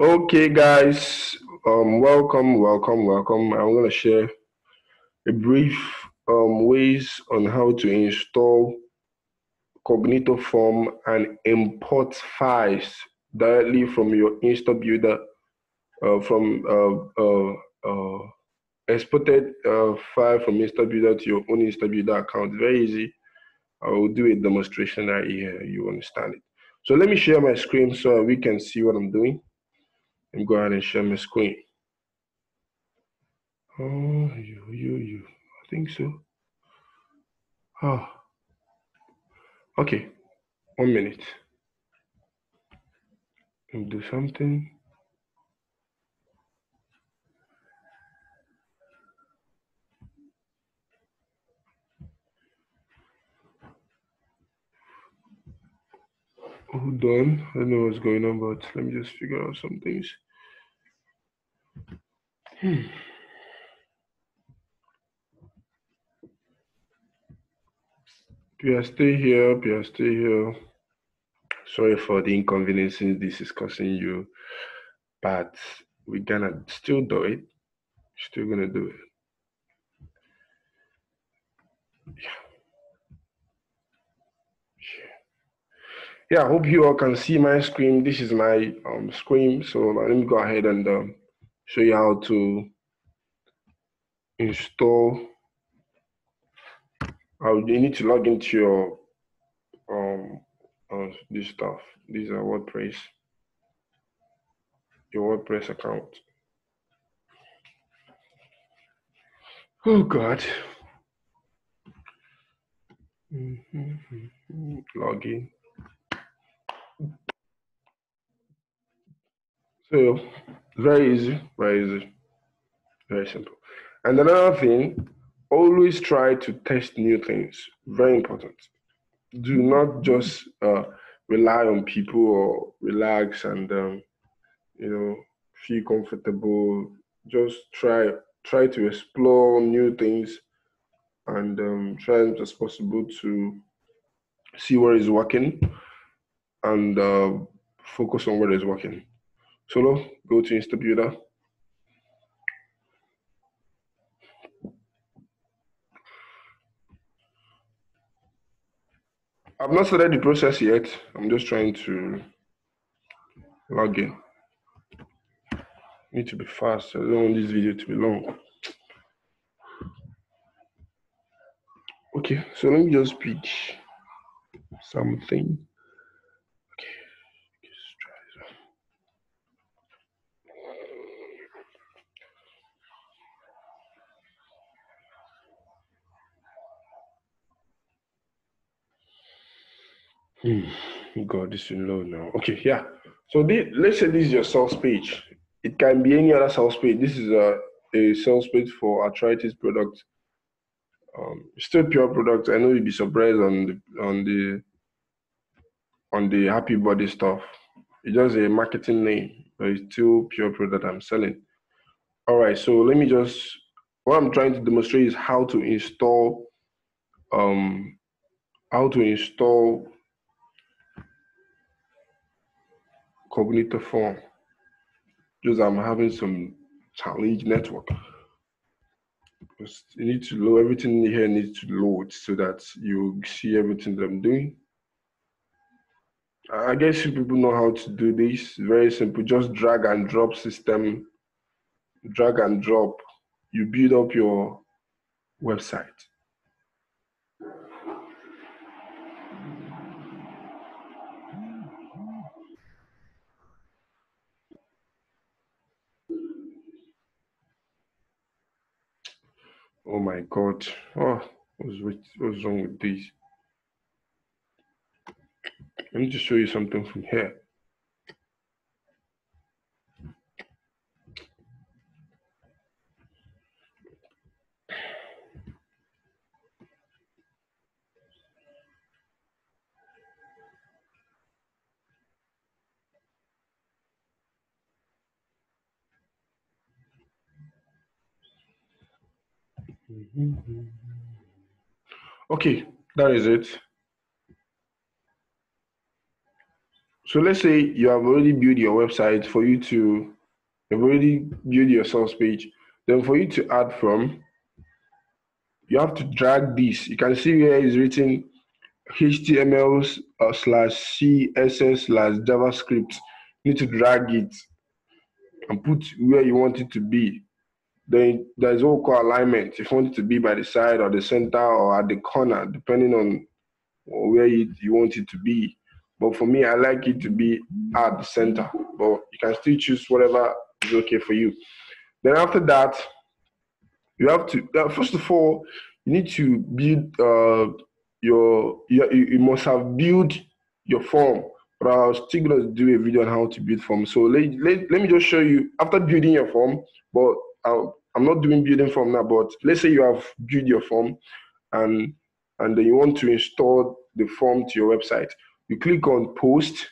Okay, guys, um, welcome, welcome, welcome. I'm gonna share a brief um, ways on how to install Cognito form and import files directly from your InstaBuilder uh, from uh, uh, uh, exported uh, file from InstaBuilder to your own InstaBuilder account. Very easy. I will do a demonstration right here. You understand it. So let me share my screen so we can see what I'm doing and go ahead and share my screen. Oh, you, you, you. I think so. Oh. Okay. One minute. Me do something. Hold on. I don't know what's going on, but let me just figure out some things. Hmm. Pierre, stay here. Pierre, stay here. Sorry for the inconveniences this is causing you, but we're gonna still do it. Still gonna do it. Yeah. Yeah, I hope you all can see my screen. This is my um, screen. So let me go ahead and um, show you how to install. Uh, you need to log into your um, uh, this stuff. These are WordPress, your WordPress account. Oh God. Mm -hmm. Login. So very easy, very easy, very simple. And another thing, always try to test new things. Very important. Do not just uh, rely on people or relax and um, you know feel comfortable. Just try try to explore new things and um, try as possible to see what is working and uh, focus on what is working. Solo, go to InstaBuilder. I've not started the process yet. I'm just trying to log in. Need to be fast. I don't want this video to be long. Okay, so let me just pick something. Hmm. God, this is low now. Okay, yeah. So this, let's say this is your sales page. It can be any other sales page. This is a, a sales page for arthritis product. Um, still pure product. I know you'll be surprised on the on the on the happy body stuff. It's just a marketing name, but it's still pure product I'm selling. All right, so let me just what I'm trying to demonstrate is how to install um how to install Cognito form. Just I'm having some challenge network. Because you need to load everything here needs to load so that you see everything that I'm doing. I guess you people know how to do this. Very simple. Just drag and drop system. Drag and drop. You build up your website. Oh my God. Oh, what's, what's wrong with this? Let me just show you something from here. Okay, that is it. So let's say you have already built your website for you to, you've already built your sales page. Then for you to add from, you have to drag this. You can see here is written HTML uh, slash CSS slash JavaScript. You need to drag it and put where you want it to be. Then there's called alignment. If you want it to be by the side or the center or at the corner, depending on where you, you want it to be. But for me, I like it to be at the center. But you can still choose whatever is okay for you. Then after that, you have to first of all you need to build uh, your you, you must have built your form. But I was still gonna do a video on how to build form. So let, let, let me just show you after building your form. But I'll, I'm not doing building form now. But let's say you have built your form, and and then you want to install the form to your website. You click on post.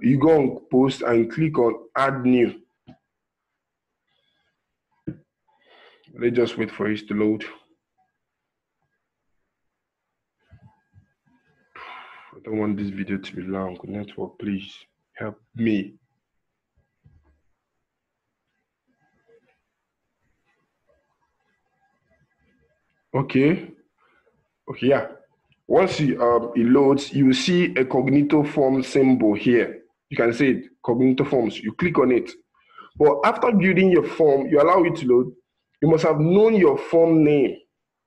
You go on post and click on add new. Let's just wait for it to load. I don't want this video to be long. Network, please help me. Okay. Okay, yeah. Once you, um, it loads, you see a Cognito form symbol here. You can see it, Cognito forms. You click on it. But after building your form, you allow it to load. You must have known your form name.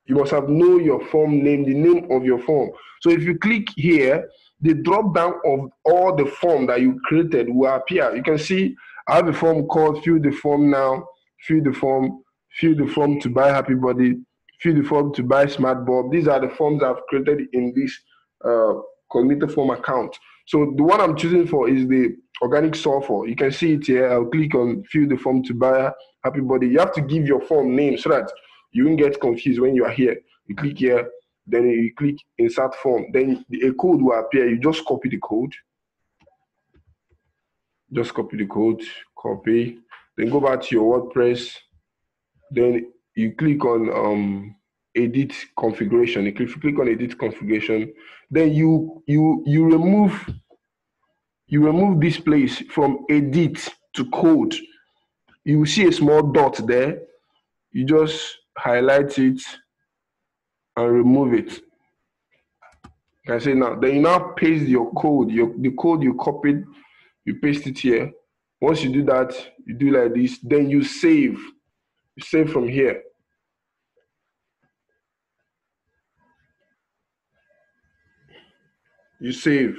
You must have known your form name, the name of your form. So if you click here, the drop down of all the form that you created will appear. You can see I have a form called fill the form now, fill the form, fill the form to buy happy body, fill the form to buy smart bulb. These are the forms I've created in this uh, Cognito form account. So the one I'm choosing for is the organic sulfur. You can see it here. I'll click on fill the form to buy happy body. You have to give your form name so that you won't get confused when you are here. You click here, then you click insert form. Then a code will appear. You just copy the code. Just copy the code, copy. Then go back to your WordPress. Then you click on um, edit configuration. If you click on edit configuration, then you you you remove you remove this place from edit to code. You will see a small dot there. You just highlight it and remove it. I say now, then you now paste your code, your the code you copied, you paste it here. Once you do that, you do like this, then you save. You save from here. You save.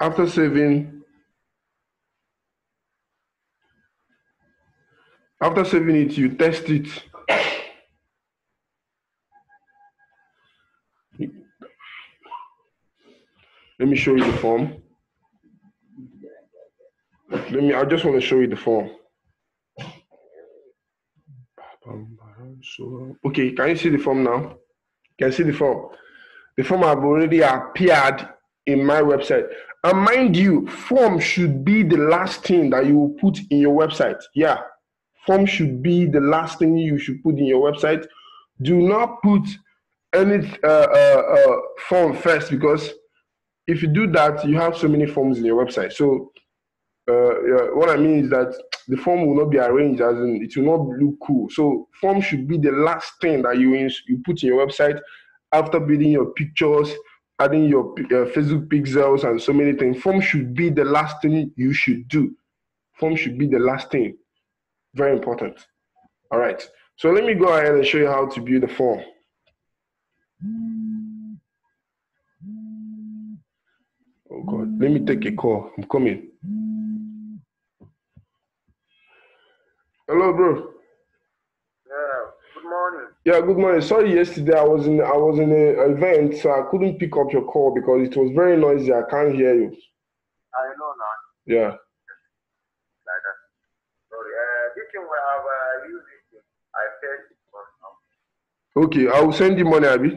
After saving, after saving it, you test it. Let me show you the form. Let me, I just want to show you the form. Okay, can you see the form now? Can see the form? The form have already appeared in my website. And mind you, form should be the last thing that you put in your website. Yeah, form should be the last thing you should put in your website. Do not put any uh, uh, uh, form first because if you do that, you have so many forms in your website. So uh, what I mean is that the form will not be arranged as in it will not look cool. So form should be the last thing that you you put in your website after building your pictures, adding your uh, Facebook pixels and so many things. Form should be the last thing you should do. Form should be the last thing. Very important. All right. So let me go ahead and show you how to build a form. Oh God, let me take a call. I'm coming. Hello, bro. Yeah. Good morning. Yeah, good morning. Sorry, yesterday I was in I was in an event, so I couldn't pick up your call because it was very noisy. I can't hear you. I know now. Yeah. Like that. Sorry. Uh, this thing we have uh, used it. I paid it for now. Okay, I will send you money, Abby. Yeah,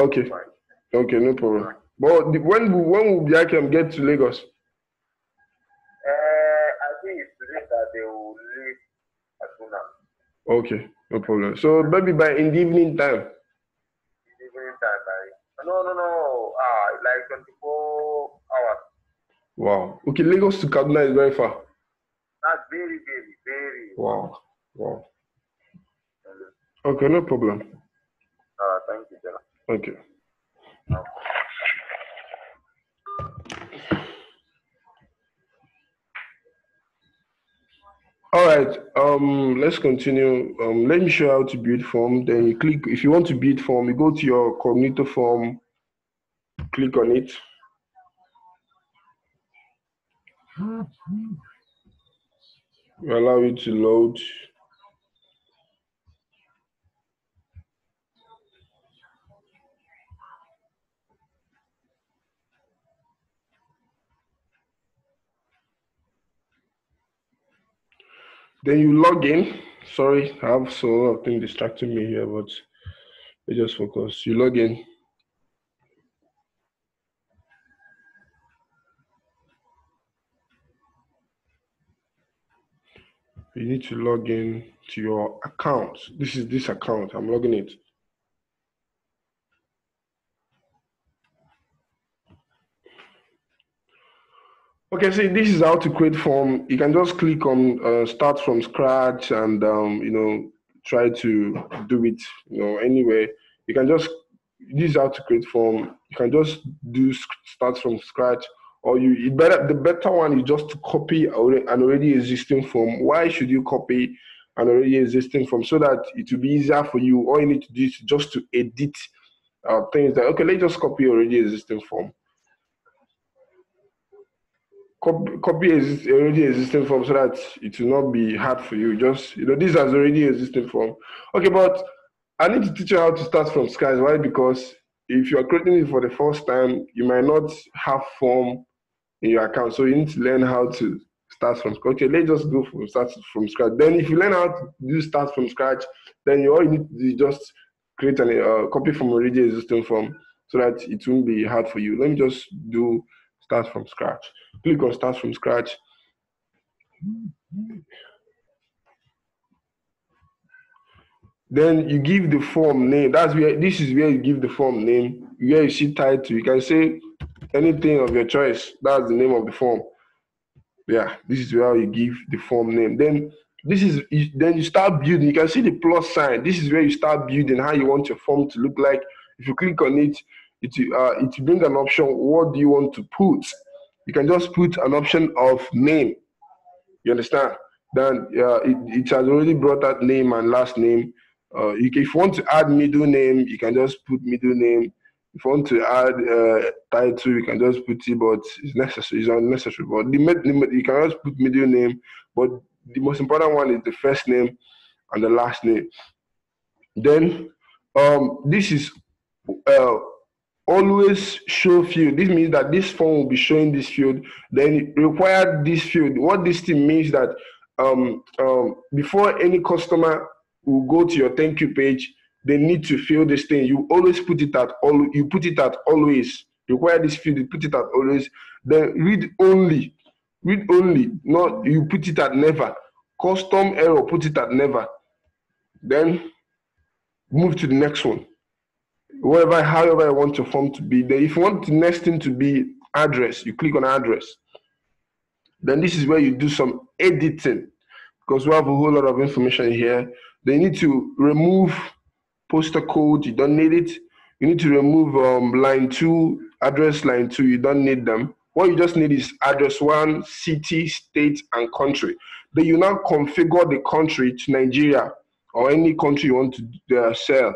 Okay. Okay, no problem. But when when will I can get to Lagos? Uh, I think it's today that they will leave as soon as Okay, no problem. So maybe by in the evening time. even no, no, no. Ah, like 24 hours. Wow. Okay, Lagos to Kaduna is very far. That's very, very, very. Wow. Wow. Okay, no problem. Uh, thank you, Jenna. Thank you. All right, um, let's continue. Um, let me show you how to build form. Then you click, if you want to build form, you go to your Cognito form, click on it. We allow it to load. Then you log in. Sorry, I have so lot of things distracting me here, but let just focus. You log in. You need to log in to your account. This is this account. I'm logging it. Okay, see, this is how to create form. You can just click on uh, start from scratch and, um, you know, try to do it, you know, anyway. You can just, this is how to create form. You can just do start from scratch or you, it better, the better one is just to copy an already existing form. Why should you copy an already existing form? So that it will be easier for you. All you need to do is just to edit uh, things that, okay, let's just copy already existing form copy, copy exist, already existing form so that it will not be hard for you. Just, you know, this has already existing form. Okay, but I need to teach you how to start from scratch. Why? Because if you are creating it for the first time, you might not have form in your account. So you need to learn how to start from scratch. Okay, let's just go from start from scratch. Then if you learn how to do start from scratch, then you all need to do is just create a uh, copy from already existing form so that it won't be hard for you. Let me just do start from scratch. Click on start from scratch. Then you give the form name. That's where this is where you give the form name. Where you see title, you can say anything of your choice. That's the name of the form. Yeah, this is where you give the form name. Then this is then you start building. You can see the plus sign. This is where you start building how you want your form to look like. If you click on it, it uh, it brings an option. What do you want to put? You can just put an option of name. You understand? Then uh, it, it has already brought that name and last name. Uh, you can, if you want to add middle name, you can just put middle name. If you want to add uh, title, you can just put it, but it's necessary. It's unnecessary. But the, the, you can just put middle name. But the most important one is the first name and the last name. Then um, this is uh, always show field. This means that this form will be showing this field. Then require this field. What this thing means that um, um, before any customer will go to your thank you page, they need to fill this thing. You always put it at all. You put it at always. Require this field. You put it at always. Then read only. Read only. Not you put it at never. Custom error. Put it at never. Then move to the next one whatever, however you want your form to be. Then if you want the next thing to be address, you click on address. Then this is where you do some editing because we have a whole lot of information here. They need to remove postal code, you don't need it. You need to remove um, line two, address line two, you don't need them. What you just need is address one, city, state, and country. Then you now configure the country to Nigeria or any country you want to uh, sell.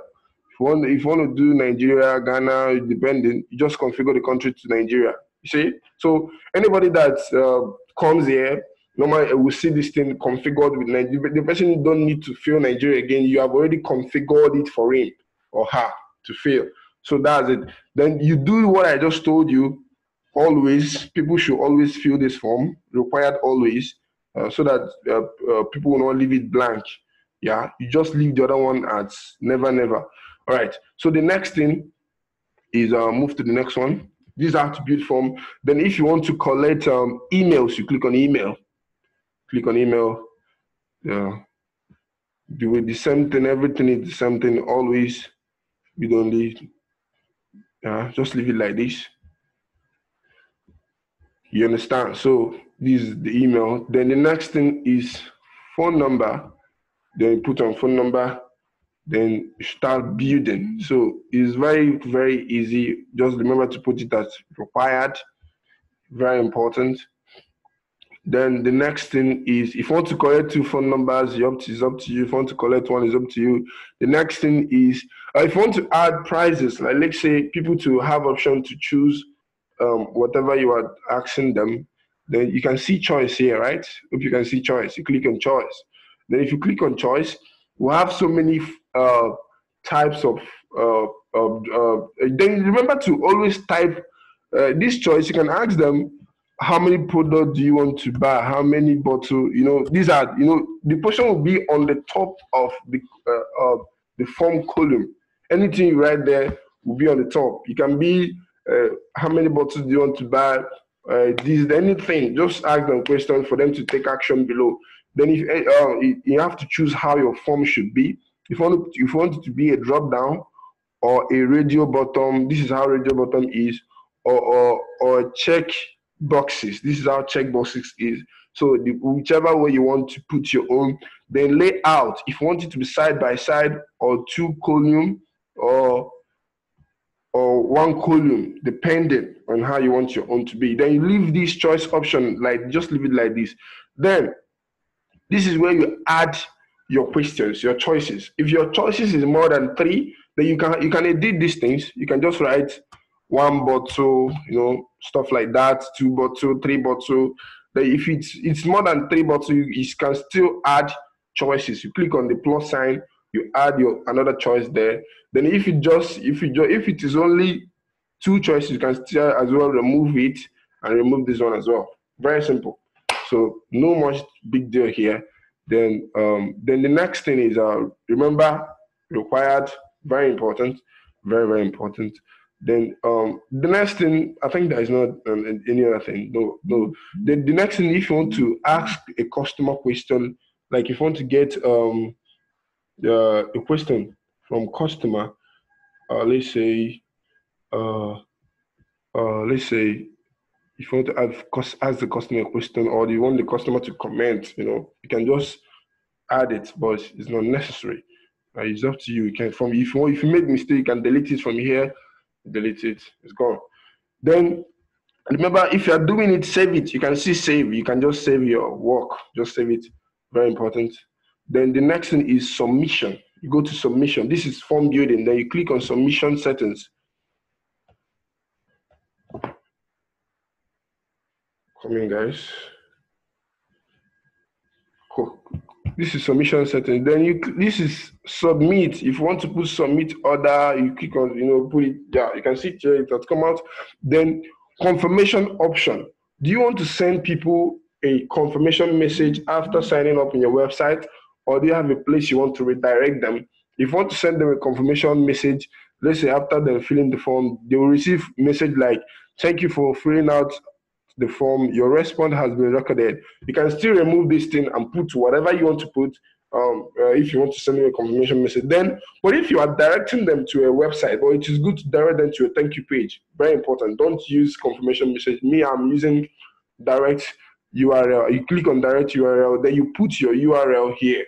If you want, if you want to do Nigeria, Ghana, depending, you just configure the country to Nigeria. You see? So anybody that uh, comes here, normally will see this thing configured with Nigeria. The person don't need to fill Nigeria again. You have already configured it for him or her to fill. So that's it. Then you do what I just told you. Always, people should always fill this form, required always, uh, so that uh, uh people will not leave it blank. Yeah, you just leave the other one as never, never. All right. So the next thing is uh, move to the next one. These attribute form. Then if you want to collect um, emails, you click on email. Click on email. Yeah. Do the same thing. Everything is the same thing. Always. We don't need. Yeah, just leave it like this. You understand? So this is the email. Then the next thing is phone number. Then you put on phone number. Then start building. So it's very, very easy. Just remember to put it as required. Very important. Then the next thing is if you want to collect two phone numbers, it's up to you. If you want to collect one, it's up to you. The next thing is uh, if you want to add prizes, like let's say people to have option to choose um, whatever you are asking them, then you can see choice here, right? If you can see choice, you click on choice. Then if you click on choice, we have so many uh, types of, uh, of uh, then remember to always type uh, this choice. You can ask them how many products do you want to buy? How many bottle? You know these are you know the portion will be on the top of the uh, uh, the form column. Anything you write there will be on the top. You can be how many bottles do you want to buy? Uh, this anything. Just ask them questions for them to take action below. Then if uh, you have to choose how your form should be if you want if you want it to be a drop down or a radio button this is how radio button is or or, or check boxes. This is how check boxes is. So the, whichever way you want to put your own, then lay out. If you want it to be side by side or two column or or one column, depending on how you want your own to be. Then you leave this choice option like just leave it like this. Then this is where you add your questions, your choices. If your choices is more than three, then you can you can edit these things. You can just write one bottle, you know, stuff like that, two bottle, three bottle. Then if it's it's more than three bottle, you, you can still add choices. You click on the plus sign, you add your another choice there. Then if it just if it just if it is only two choices, you can still as well remove it and remove this one as well. Very simple. So no much big deal here. Then um, then the next thing is uh, remember required, very important, very very important. Then um, the next thing, I think there is not um, any other thing. No, no. Then the next thing, if you want to ask a customer question, like if you want to get um, uh, a question from customer, uh, let's say, uh, uh, let's say, if you want to ask, ask the customer a question or you want the customer to comment, you know, you can just add it, but it's not necessary. Uh, it's up to you. You can from if you if you make mistake, you can delete it from here delete it, it's gone. Then remember, if you're doing it, save it. You can see save. You can just save your work. Just save it. Very important. Then the next thing is submission. You go to submission. This is form building. Then you click on submission settings. Come in, guys. Cool this is submission settings. Then you this is submit. If you want to put submit order, you click on you know put it yeah. You can see it here. It has come out. Then confirmation option. Do you want to send people a confirmation message after signing up in your website, or do you have a place you want to redirect them? If you want to send them a confirmation message, let's say after they filling the form, they will receive message like "Thank you for filling out the form, your response has been recorded. You can still remove this thing and put whatever you want to put um, uh, if you want to send them a confirmation message. Then, but if you are directing them to a website, but it is good to direct them to a thank you page. Very important. Don't use confirmation message. Me, I'm using direct URL. You click on direct URL, then you put your URL here.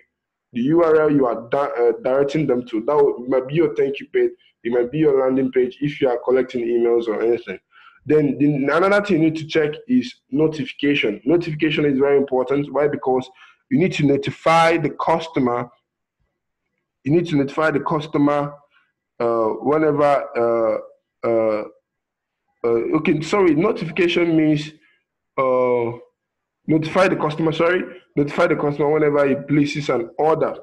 The URL you are uh, directing them to that might be your thank you page. It might be your landing page if you are collecting emails or anything. Then the, another thing you need to check is notification. Notification is very important. Why? Because you need to notify the customer. You need to notify the customer uh, whenever. Uh, uh, uh okay, sorry. Notification means uh, notify the customer. Sorry, notify the customer whenever he places an order.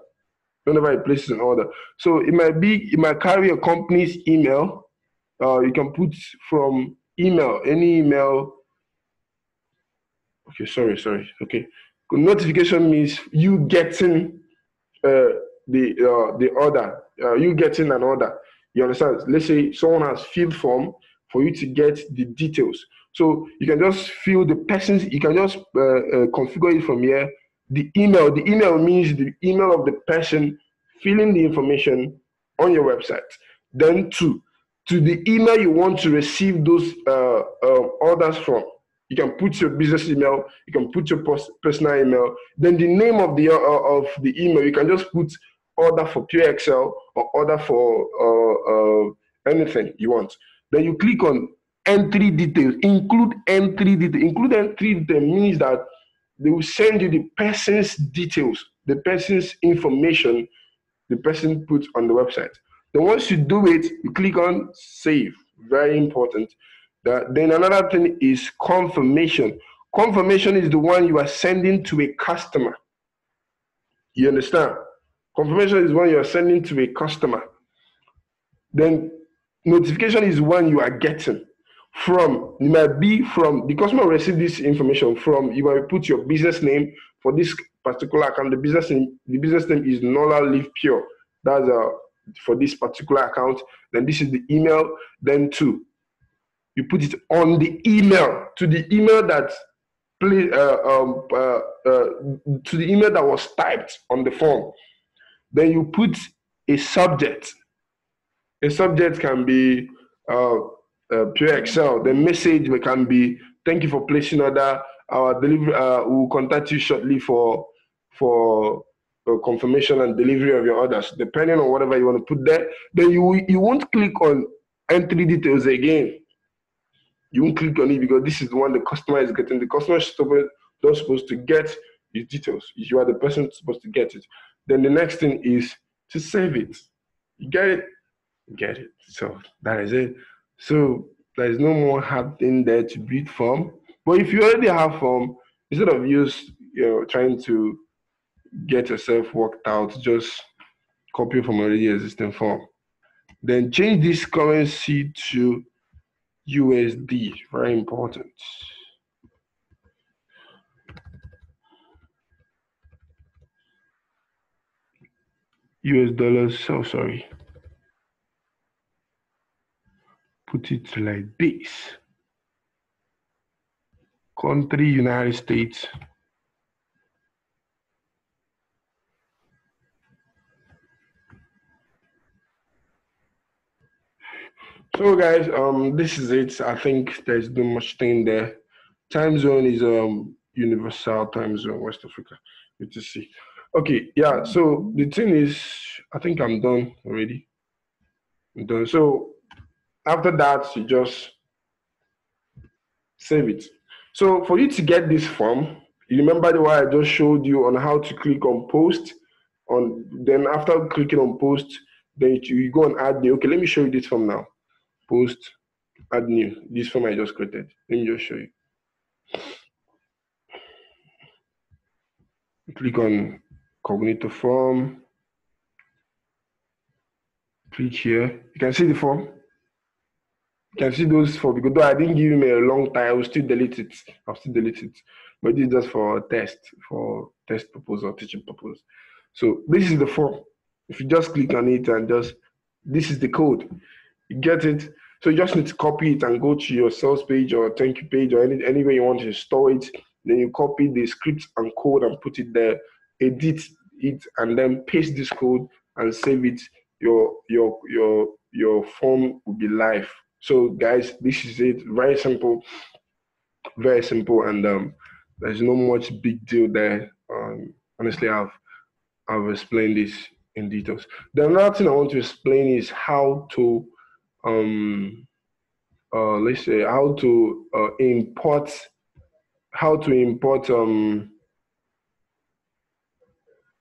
Whenever he places an order. So it might be it might carry a company's email. Uh, you can put from email, any email. Okay, sorry, sorry. Okay, notification means you getting uh, the uh, the order. Uh, you getting an order. You understand? Let's say someone has filled form for you to get the details. So you can just fill the person's. You can just uh, uh, configure it from here. The email. The email means the email of the person filling the information on your website. Then two, to the email you want to receive those uh, uh, orders from. You can put your business email, you can put your personal email, then the name of the uh, of the email. You can just put order for Pure Excel or order for uh, uh, anything you want. Then you click on entry details. Include entry details. Include entry detail means that they will send you the person's details, the person's information, the person puts on the website. Then once you do it, you click on save. Very important. then another thing is confirmation. Confirmation is the one you are sending to a customer. You understand? Confirmation is one you are sending to a customer. Then notification is one you are getting from. It might be from the customer receive this information from. You might put your business name for this particular account. The business name, the business name is Nola Live Pure. That's uh, for this particular account. Then this is the email. Then two, you put it on the email to the email that play uh, um, uh, uh, to the email that was typed on the form. Then you put a subject. A subject can be uh, uh, pure Excel. The message can be thank you for placing order. Our delivery uh, will contact you shortly for for confirmation and delivery of your orders, depending on whatever you want to put there. Then you you won't click on entry details again. You won't click on it because this is the one the customer is getting. The customer is not supposed to get your details. You are the person supposed to get it. Then the next thing is to save it. You get it? You get it. So that is it. So there is no more hard thing there to build from. But if you already have form, instead of use you know trying to get yourself worked out, just copy from already existing form. Then change this currency to USD. Very important. US dollars, so sorry. Put it like this. Country, United States. So guys, um, this is it. I think there's no much thing there. Time zone is um universal time zone, West Africa. Good to see. Okay, yeah. So the thing is, I think I'm done already. I'm done. So after that, you just save it. So for you to get this form, you remember the way I just showed you on how to click on post. On then after clicking on post, then you, you go and add new. Okay, let me show you this form now. Post, add new. This form I just created. Let me just show you. Click on Cognito form. Click here. You can see the form. You can see those four because though I didn't give him a long time, I will still delete it. I'll still delete it. But this is just for test, for test purpose or teaching purpose. So this is the form. If you just click on it and just this is the code. You get it. So you just need to copy it and go to your sales page or thank you page or any anywhere you want to store it. Then you copy the script and code and put it there. Edit it and then paste this code and save it. Your your your your form will be live. So guys this is it. Very simple. Very simple and um there's no much big deal there. Um honestly i've i've explained this in details. The another thing i want to explain is how to um uh let's say how to uh, import how to import um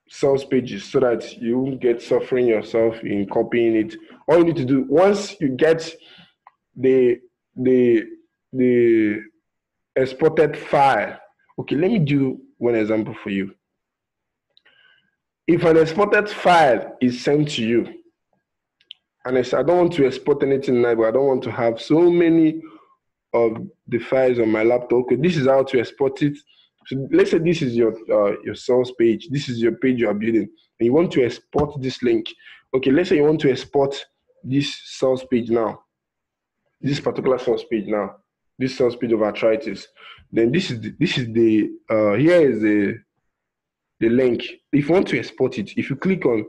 sales pages so that you won't get suffering yourself in copying it. All you need to do once you get the the the exported file. Okay, let me do one example for you. If an exported file is sent to you, and I say I don't want to export anything now, but I don't want to have so many of the files on my laptop. Okay, this is how to export it so let's say this is your uh, your sales page. This is your page you are building, and you want to export this link. Okay, let's say you want to export this source page now. This particular source page now. This source page of arthritis. Then this is the, this is the uh, here is the the link. If you want to export it, if you click on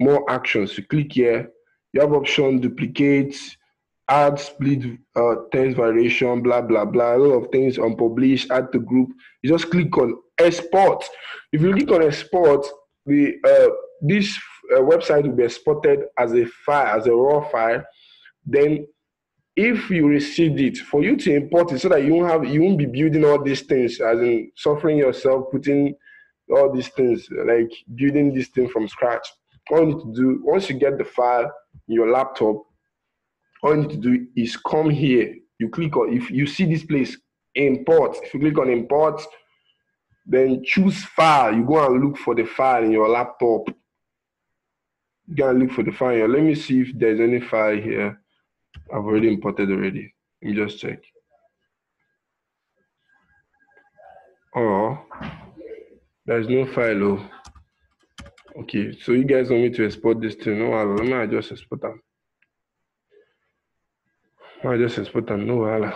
more actions, you click here. You have option duplicate, add split uh, variation, blah blah blah, a lot of things on publish, add to group. You just click on export. If you click on export, the uh, this uh, website will be exported as a file, as a raw file. Then, if you received it, for you to import it, so that you won't have, you won't be building all these things, as in suffering yourself, putting all these things, like building this thing from scratch. All you need to do once you get the file in your laptop, all you need to do is come here. You click on if you see this place import. If you click on import, then choose file. You go and look for the file in your laptop. You go and look for the file here. Let me see if there's any file here. I've already imported already. Let me just check. Oh, there's no file. Oh. Okay, so you guys want me to export this thing? No, let me just export them. I just export them. No,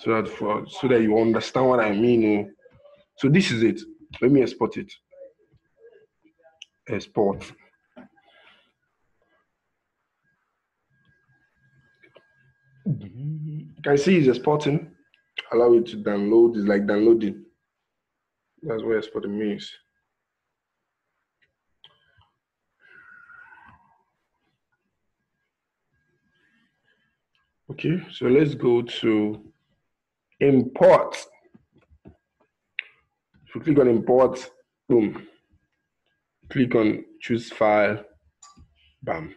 so that for so that you understand what I mean. Oh. So this is it. Let me export it. Export. You can see it's exporting. Allow it to download. It's like downloading. That's what exporting means. Okay, so let's go to import. If you click on import, boom. Click on choose file, bam.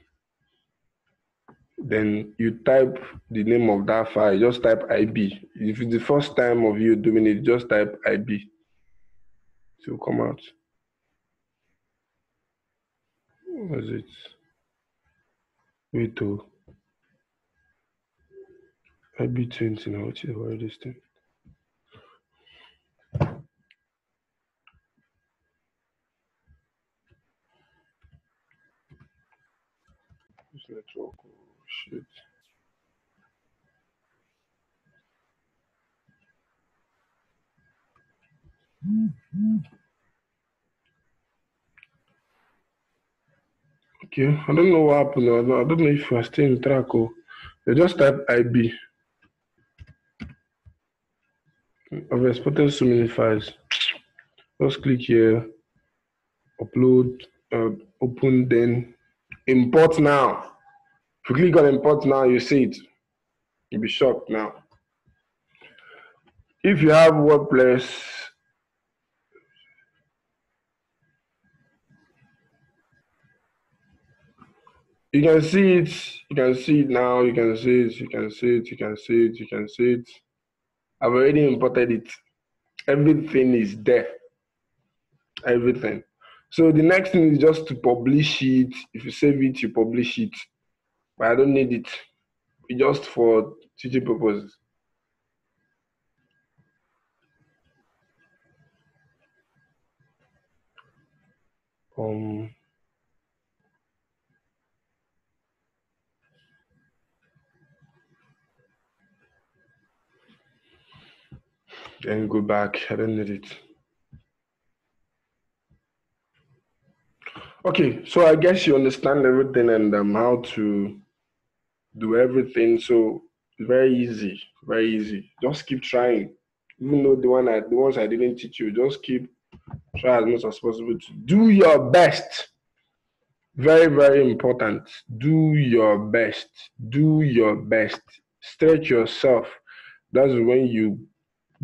Then you type the name of that file, just type IB. If it's the first time of you doing it, just type IB. So come out. What is it? Wait oh. To IB20 now, which is where this thing. network. Oh, shit. Okay, I don't know what happened. I don't, I know if you're still in track or you just type IB. I've exported so many files. Just click here, upload, uh, open, then import now. If you click on import now, you see it. You'll be shocked now. If you have WordPress, you can see it, you can see it now, you can see it, you can see it, you can see it, you can see it. I've already imported it. Everything is there. Everything. So the next thing is just to publish it. If you save it, you publish it but I don't need it. It's just for teaching purposes. Um, then go back. I don't need it. Okay, so I guess you understand everything and um, how to do everything. So very easy, very easy. Just keep trying. Even though the one I, the ones I didn't teach you, just keep try as much as possible to do your best. Very, very important. Do your best. Do your best. Stretch yourself. That's when you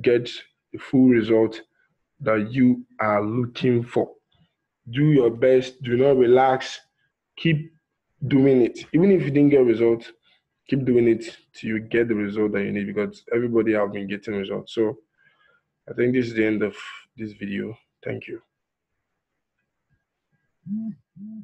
get the full result that you are looking for. Do your best. Do not relax. Keep doing it. Even if you didn't get results, keep doing it till you get the result that you need because everybody have been getting results. So I think this is the end of this video. Thank you. Mm-hmm.